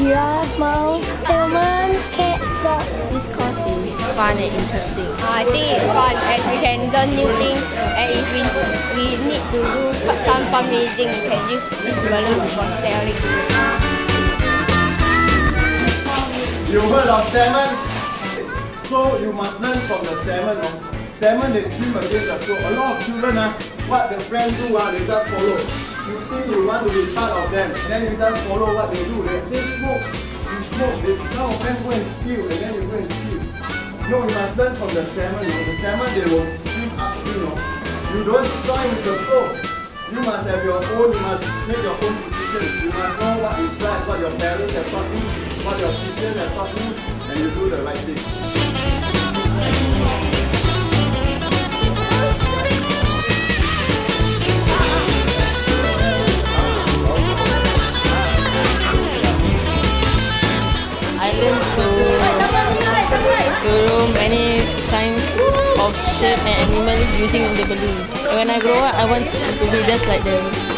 Giraffe, mouse, salmon, cat, dog. This course is fun and interesting. I think it's fun and we can learn new things and if we, we need to do some fundraising, we can use this balloon for selling. You heard of salmon? So you must learn from the salmon. Salmon, they swim against the flow. A lot of children, uh, what their friends do, uh, they just follow. Want to be part of them, then you just follow what they do. They say smoke, you smoke. They, some of them go and steal, and then you go and steal. No, you must learn from the salmon. You know. The salmon they will swim upstream. You, know. you don't join with the flow. You must have your own, you must make your own decisions. You must know what is right, what your parents have taught you, what your teachers have taught you, and you do the right thing. Of shape and animals using the balloon. When I grow up, I want to be just like them.